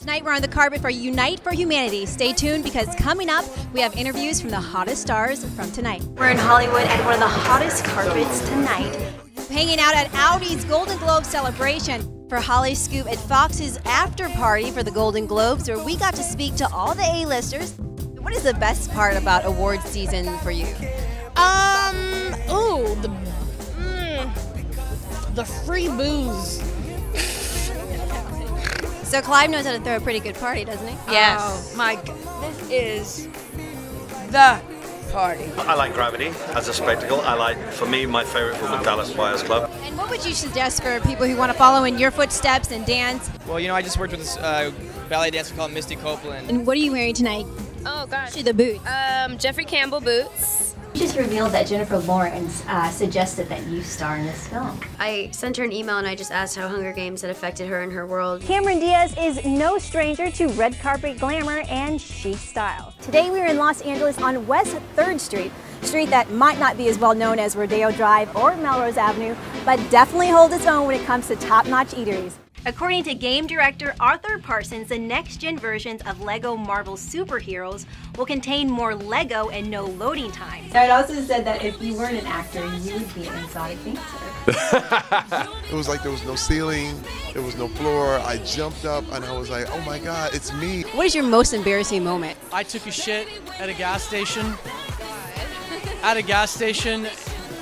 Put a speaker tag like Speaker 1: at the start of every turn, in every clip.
Speaker 1: Tonight we're on the carpet for Unite for Humanity. Stay tuned because coming up we have interviews from the hottest stars from tonight. We're in Hollywood at one of the hottest carpets tonight. Hanging out at Audi's Golden Globe celebration for Holly Scoop at Fox's after party for the Golden Globes where we got to speak to all the A-listers. What is the best part about award season for you?
Speaker 2: Um, oh, the mm, the free booze.
Speaker 1: So Clive knows how to throw a pretty good party, doesn't he?
Speaker 2: Yes. Oh my God, this is the party.
Speaker 3: I like Gravity as a spectacle. I like, for me, my favorite film, the Dallas Buyers Club.
Speaker 1: And what would you suggest for people who want to follow in your footsteps and dance?
Speaker 4: Well, you know, I just worked with this uh, ballet dancer called Misty Copeland.
Speaker 1: And what are you wearing tonight?
Speaker 5: Oh gosh.
Speaker 1: the boots.
Speaker 5: Um, Jeffrey Campbell boots.
Speaker 6: You just revealed that Jennifer Lawrence uh, suggested that you star in this film.
Speaker 7: I sent her an email and I just asked how Hunger Games had affected her and her world.
Speaker 8: Cameron Diaz is no stranger to red carpet glamour and chic style. Today we are in Los Angeles on West 3rd Street, street that might not be as well known as Rodeo Drive or Melrose Avenue, but definitely holds its own when it comes to top-notch eateries.
Speaker 1: According to game director Arthur Parsons, the next-gen versions of LEGO Marvel superheroes will contain more LEGO and no loading time.
Speaker 6: It also said that if you weren't an actor, you would be an exotic dancer.
Speaker 9: it was like there was no ceiling, there was no floor. I jumped up and I was like, oh my God, it's me.
Speaker 1: What is your most embarrassing moment?
Speaker 4: I took a shit at a gas station. At a gas station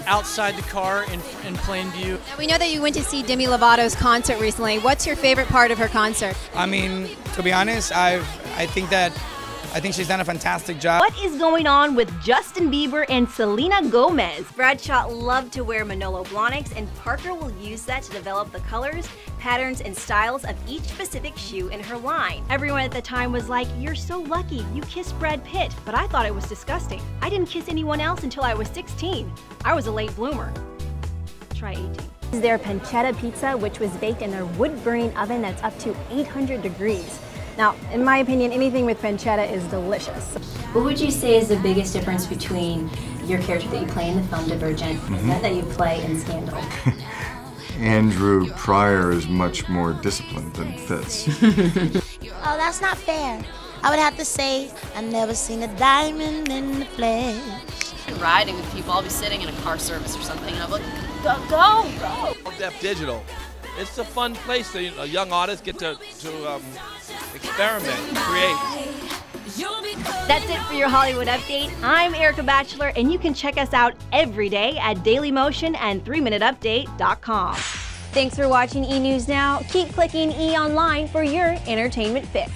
Speaker 4: outside the car in, in plain view.
Speaker 1: Now, we know that you went to see Demi Lovato's concert recently. What's your favorite part of her concert?
Speaker 4: I mean, to be honest, I've I think that I think she's done a fantastic job.
Speaker 8: What is going on with Justin Bieber and Selena Gomez?
Speaker 1: Bradshaw loved to wear Manolo Blahniks, and Parker will use that to develop the colors, patterns, and styles of each specific shoe in her line. Everyone at the time was like, You're so lucky, you kissed Brad Pitt, but I thought it was disgusting. I didn't kiss anyone else until I was 16. I was a late bloomer. Try 18.
Speaker 8: Is their pancetta pizza, which was baked in a wood burning oven that's up to 800 degrees. Now, in my opinion, anything with pancetta is delicious.
Speaker 6: What would you say is the biggest difference between your character that you play in the film Divergent mm -hmm. and that, that you play in Scandal?
Speaker 10: Andrew Prior is much more disciplined than Fitz.
Speaker 11: oh, that's not fair. I would have to say, I've never seen a diamond in the flesh.
Speaker 5: Riding with people, I'll be sitting in a car service or something, and I'm like, go, go, go.
Speaker 12: Deaf Digital. It's a fun place that you know, young artists get to, to um, experiment, and create.
Speaker 8: That's it for your Hollywood update. I'm Erica Bachelor, and you can check us out every day at Dailymotion and 3MinuteUpdate.com. Thanks for watching E! News Now. Keep clicking E! Online for your entertainment fix.